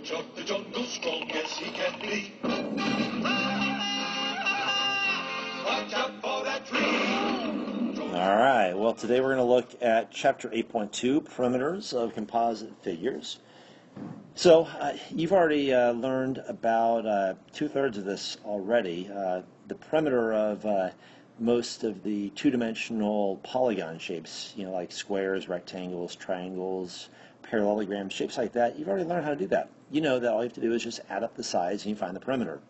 The jungle, strong he can be. Watch out for that tree. All right. Well, today we're going to look at Chapter 8.2, Perimeters of Composite Figures. So, uh, you've already uh, learned about uh, two thirds of this already. Uh, the perimeter of uh, most of the two dimensional polygon shapes, you know, like squares, rectangles, triangles, parallelograms, shapes like that, you've already learned how to do that. You know that all you have to do is just add up the sides and you find the perimeter.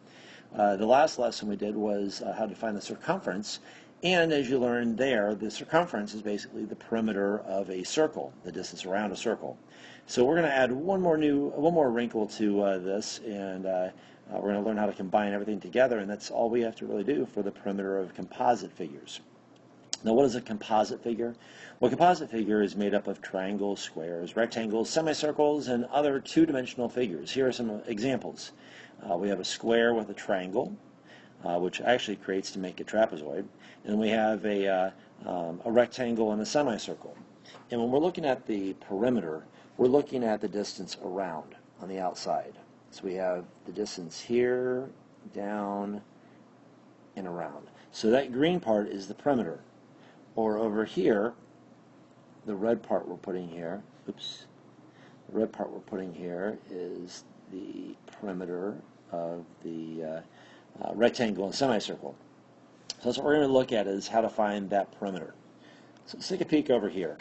Uh, the last lesson we did was uh, how to find the circumference. And as you learned there, the circumference is basically the perimeter of a circle, the distance around a circle. So we're going to add one more new, one more wrinkle to uh, this, and uh, uh, we're going to learn how to combine everything together, and that's all we have to really do for the perimeter of composite figures. Now, what is a composite figure? Well, a composite figure is made up of triangles, squares, rectangles, semicircles, and other two-dimensional figures. Here are some examples. Uh, we have a square with a triangle, uh, which actually creates to make a trapezoid. And we have a, uh, um, a rectangle and a semicircle. And when we're looking at the perimeter, we're looking at the distance around on the outside. So we have the distance here, down, and around. So that green part is the perimeter. Or over here, the red part we're putting here, oops, the red part we're putting here is the perimeter of the uh, uh, rectangle and semicircle. So that's what we're going to look at is how to find that perimeter. So let's take a peek over here.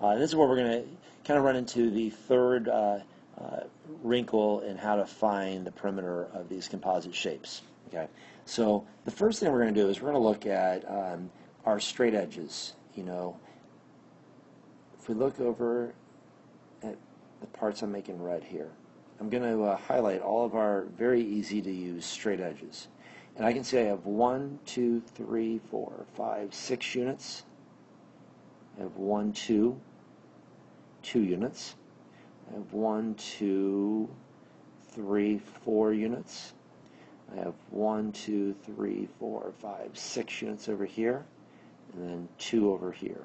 Uh, this is where we're going to kind of run into the third uh, uh, wrinkle in how to find the perimeter of these composite shapes. Okay, so the first thing we're going to do is we're going to look at um, our straight edges. You know, if we look over at the parts I'm making red here, I'm going to uh, highlight all of our very easy to use straight edges. And I can see I have one, two, three, four, five, six units. I have one, two, two units. I have one, two, three, four units. I have one, two, three, four, five, six units over here, and then two over here.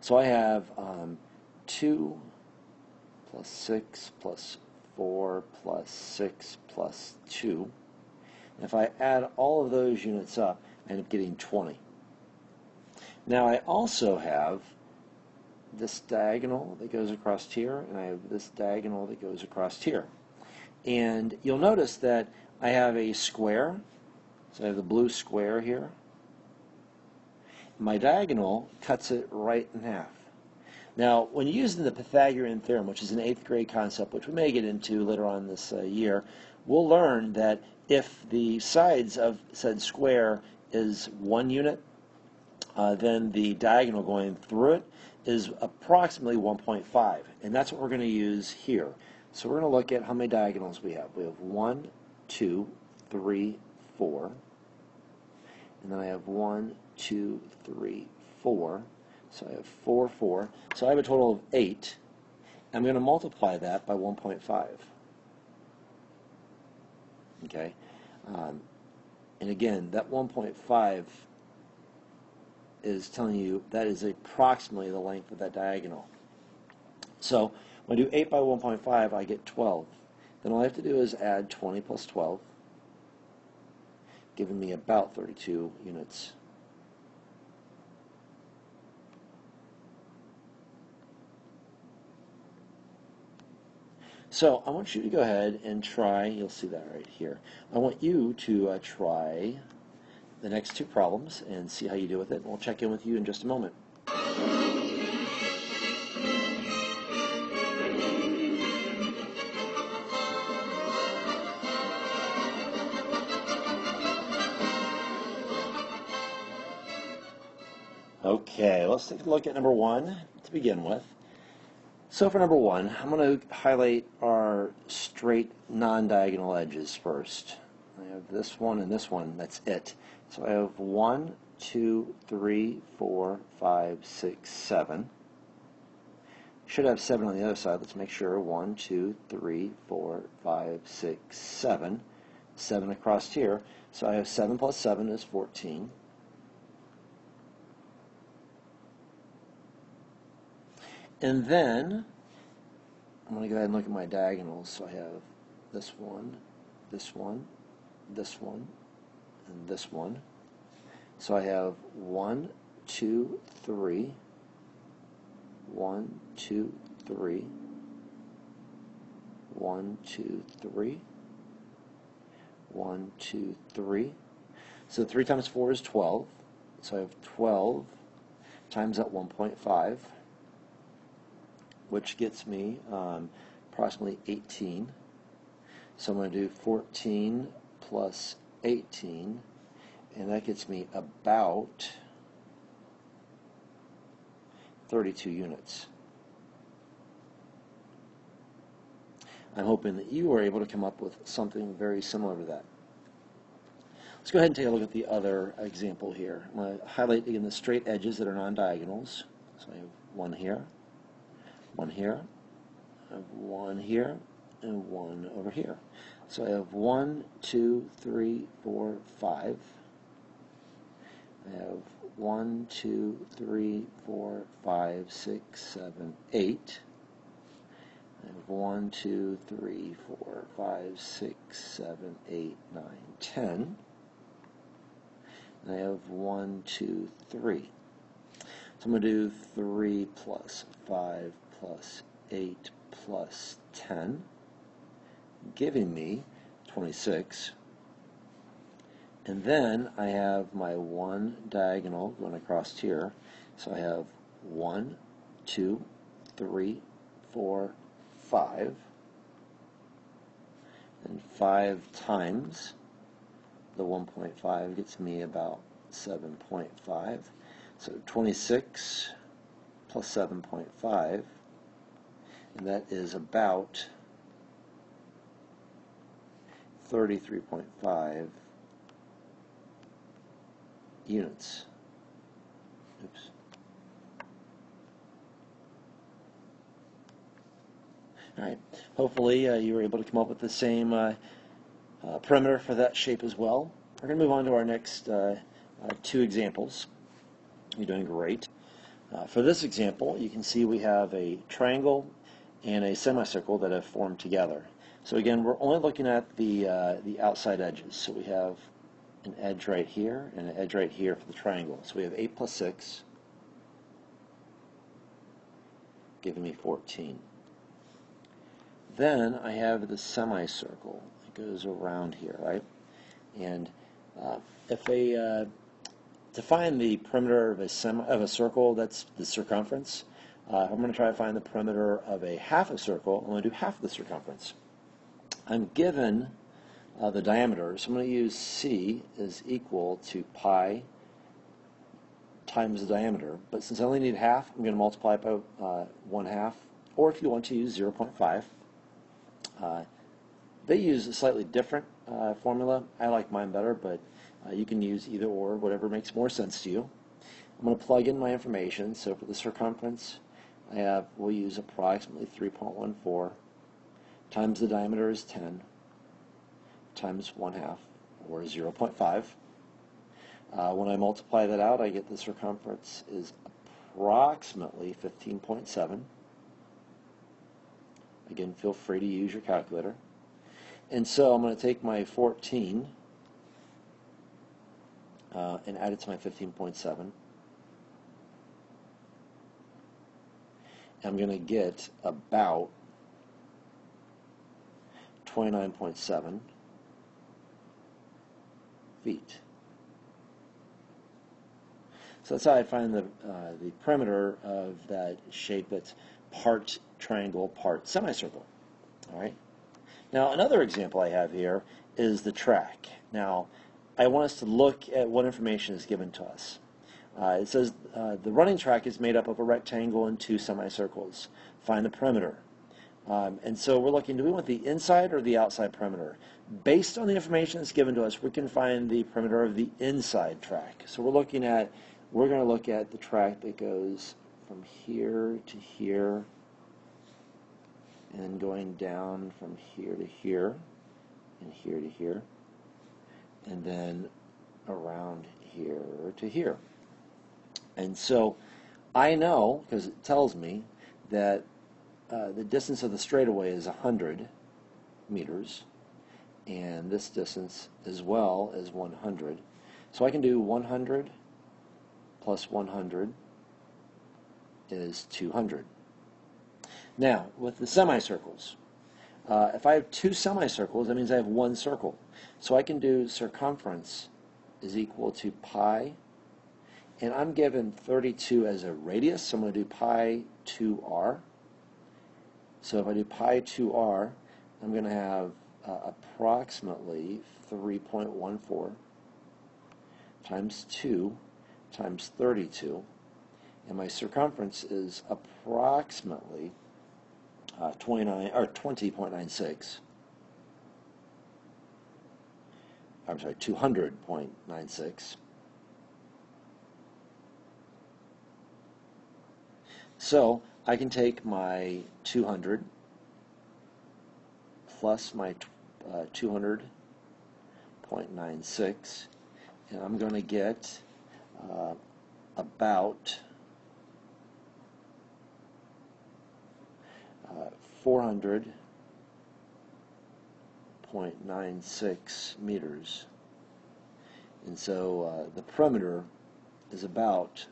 So I have um, two plus 6 plus 4 plus 6 plus 2. And if I add all of those units up, I end up getting 20. Now I also have this diagonal that goes across here, and I have this diagonal that goes across here. And you'll notice that I have a square, so I have the blue square here. My diagonal cuts it right in half. Now, when using the Pythagorean theorem, which is an eighth grade concept, which we may get into later on this uh, year, we'll learn that if the sides of said square is one unit, uh, then the diagonal going through it is approximately 1.5. And that's what we're going to use here. So we're going to look at how many diagonals we have. We have one, two, three, four. And then I have one, two, three, four. So I have 4, 4. So I have a total of 8. I'm going to multiply that by 1.5. Okay? Um, and again, that 1.5 is telling you that is approximately the length of that diagonal. So when I do 8 by 1.5, I get 12. Then all I have to do is add 20 plus 12, giving me about 32 units. So I want you to go ahead and try, you'll see that right here. I want you to uh, try the next two problems and see how you do with it. We'll check in with you in just a moment. Okay, let's take a look at number one to begin with. So for number one, I'm going to highlight our straight non-diagonal edges first. I have this one and this one, that's it. So I have one, two, three, four, five, six, seven. Should have seven on the other side. Let's make sure. One, two, three, four, five, six, seven. Seven across here. So I have seven plus seven is 14. And then I'm going to go ahead and look at my diagonals. So I have this one, this one, this one, and this one. So I have one, two, three, one, two, three, one, two, three, one, two, three. So 3 times 4 is 12. So I have 12 times that 1.5, which gets me um, approximately 18. So I'm going to do 14 plus 18, and that gets me about 32 units. I'm hoping that you are able to come up with something very similar to that. Let's go ahead and take a look at the other example here. I'm going to highlight again the straight edges that are non-diagonals. So I have one here, one here, I have one here, and one over here. So I have one, two, three, four, five. I have one, two, three, four, five, six, seven, eight. I have one, two, three, four, five, six, seven, eight, nine, ten. And I have one, two, three. So I'm going to do 3 plus 5 plus 8 plus 10, giving me 26. And then I have my one diagonal going across here. So I have one, two, three, four, five. And 5 times the 1.5 gets me about 7.5. So 26 plus 7.5, and that is about 33.5 units. Oops. All right. Hopefully, uh, you were able to come up with the same uh, uh, perimeter for that shape as well. We're going to move on to our next uh, uh, two examples. You're doing great. Uh, for this example, you can see we have a triangle and a semicircle that have formed together. So again, we're only looking at the, uh, the outside edges. So we have an edge right here and an edge right here for the triangle. So we have 8 plus 6, giving me 14. Then I have the semicircle. It goes around here, right? And uh, if a uh, to find the perimeter of a of a circle, that's the circumference. Uh, I'm going to try to find the perimeter of a half a circle. I'm going to do half the circumference. I'm given uh, the diameter, so I'm going to use c is equal to pi times the diameter. But since I only need half, I'm going to multiply by uh, 1 half, or if you want to use 0.5. Uh, they use a slightly different uh, formula. I like mine better, but uh, you can use either or, whatever makes more sense to you. I'm going to plug in my information. So for the circumference, I have, we'll use approximately 3.14 times the diameter is 10 times 1 half, or 0.5. Uh, when I multiply that out, I get the circumference is approximately 15.7. Again, feel free to use your calculator. And so I'm going to take my 14 uh, and add it to my 15.7. I'm going to get about 29.7 feet. So that's how I find the, uh, the perimeter of that shape that's part triangle, part semicircle. All right. Now another example I have here is the track. Now I want us to look at what information is given to us. Uh, it says uh, the running track is made up of a rectangle and two semicircles. Find the perimeter. Um, and so we're looking, do we want the inside or the outside perimeter? Based on the information that's given to us, we can find the perimeter of the inside track. So we're looking at, we're going to look at the track that goes from here to here and going down from here to here and here to here and then around here to here. And so I know, because it tells me, that uh, the distance of the straightaway is 100 meters, and this distance as well is 100. So I can do 100 plus 100 is 200. Now, with the semicircles, uh, if I have two semicircles, that means I have one circle. So I can do circumference is equal to pi, and I'm given 32 as a radius, so I'm going to do pi 2r. So if I do pi 2r, I'm going to have uh, approximately 3.14 times 2 times 32, and my circumference is approximately uh, 29 or 20.96. I'm sorry, 200.96. So I can take my 200 plus my uh, 200.96, and I'm going to get uh, about uh, 400.96 meters. And so uh, the perimeter is about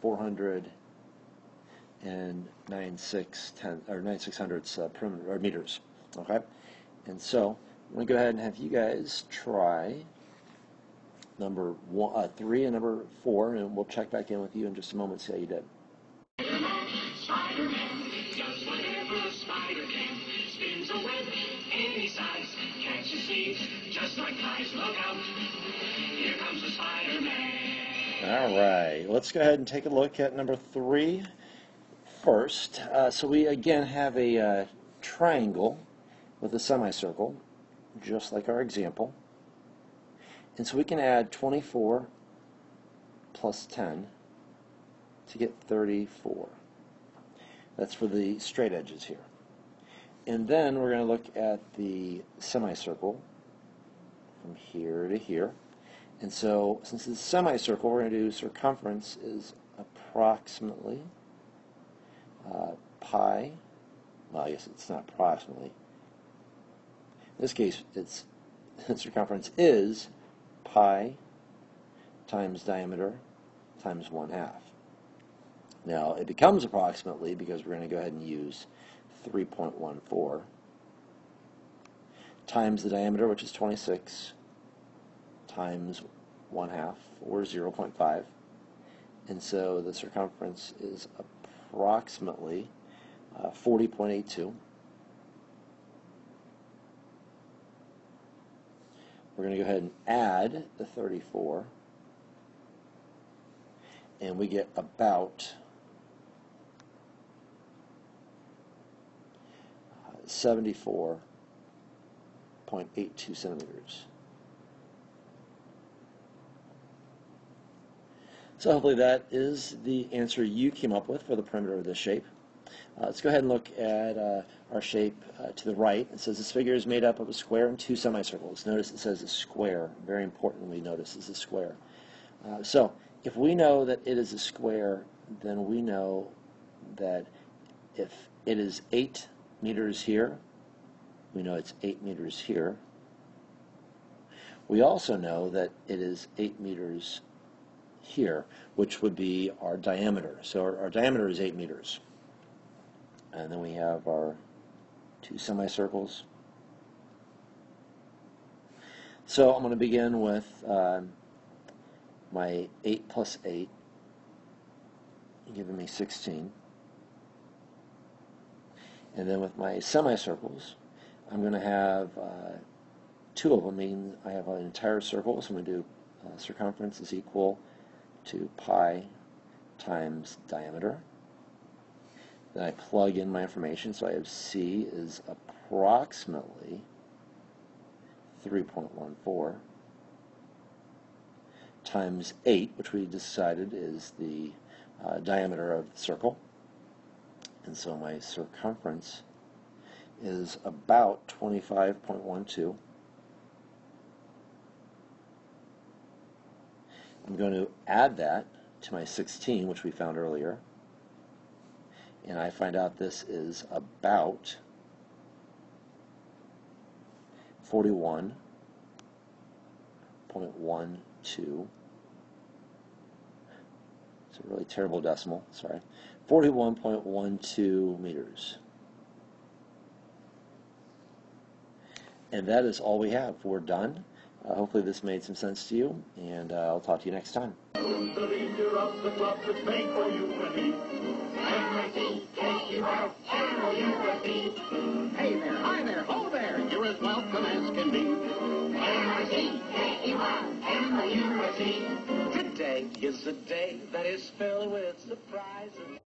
400 and 96 ten, or 96 hundredths uh, perimeter or meters. Okay, and so I'm going to go ahead and have you guys try number one, uh, three and number four, and we'll check back in with you in just a moment. See how you did. All right, let's go ahead and take a look at number three first. Uh, so we again have a uh, triangle with a semicircle, just like our example. And so we can add 24 plus 10 to get 34. That's for the straight edges here. And then we're going to look at the semicircle from here to here. And so since it's a semicircle, we're going to do circumference is approximately uh, pi. Well, I guess it's not approximately. In this case, its circumference is pi times diameter times 1 half. Now, it becomes approximately because we're going to go ahead and use 3.14 times the diameter, which is 26, times 1 half, or 0.5. And so the circumference is approximately uh, 40.82. We're going to go ahead and add the 34, and we get about uh, 74.82 centimeters. So hopefully that is the answer you came up with for the perimeter of this shape. Uh, let's go ahead and look at uh, our shape uh, to the right. It says this figure is made up of a square and two semicircles. Notice it says a square. Very importantly, notice it's a square. Uh, so if we know that it is a square, then we know that if it is 8 meters here, we know it's 8 meters here. We also know that it is 8 meters here, which would be our diameter. So our, our diameter is 8 meters. And then we have our two semicircles. So I'm going to begin with um, my 8 plus 8, giving me 16. And then with my semicircles, I'm going to have uh, two of them, meaning I have an entire circle, so I'm going to do uh, circumference is equal to pi times diameter. Then I plug in my information, so I have C is approximately 3.14 times 8, which we decided is the uh, diameter of the circle. And so my circumference is about 25.12. I'm going to add that to my 16, which we found earlier. and I find out this is about 41.12. It's a really terrible decimal, sorry. 41.12 meters. And that is all we have. We're done. Uh, hopefully, this made some sense to you, and uh, I'll talk to you next time. Today is a day that is filled with surprises.